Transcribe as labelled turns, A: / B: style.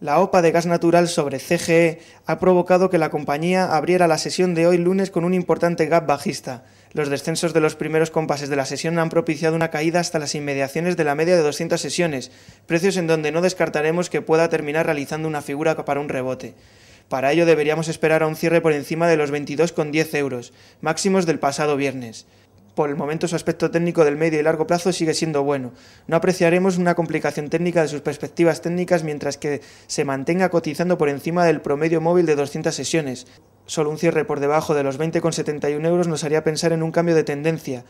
A: La OPA de gas natural sobre CGE ha provocado que la compañía abriera la sesión de hoy lunes con un importante gap bajista. Los descensos de los primeros compases de la sesión han propiciado una caída hasta las inmediaciones de la media de 200 sesiones, precios en donde no descartaremos que pueda terminar realizando una figura para un rebote. Para ello deberíamos esperar a un cierre por encima de los 22,10 euros, máximos del pasado viernes. Por el momento su aspecto técnico del medio y largo plazo sigue siendo bueno. No apreciaremos una complicación técnica de sus perspectivas técnicas mientras que se mantenga cotizando por encima del promedio móvil de 200 sesiones. Solo un cierre por debajo de los 20,71 euros nos haría pensar en un cambio de tendencia.